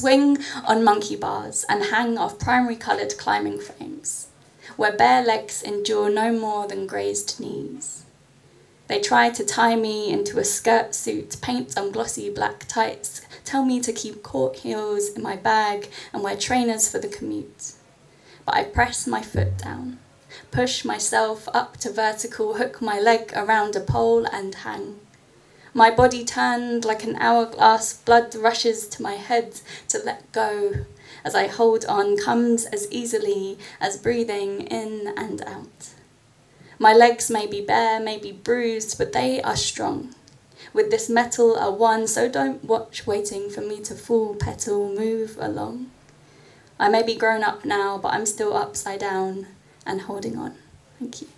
swing on monkey bars and hang off primary coloured climbing frames, where bare legs endure no more than grazed knees. They try to tie me into a skirt suit, paint on glossy black tights, tell me to keep court heels in my bag and wear trainers for the commute. But I press my foot down, push myself up to vertical, hook my leg around a pole and hang. My body turned like an hourglass, blood rushes to my head to let go. As I hold on, comes as easily as breathing in and out. My legs may be bare, may be bruised, but they are strong. With this metal are one, so don't watch waiting for me to fall, petal, move along. I may be grown up now, but I'm still upside down and holding on. Thank you.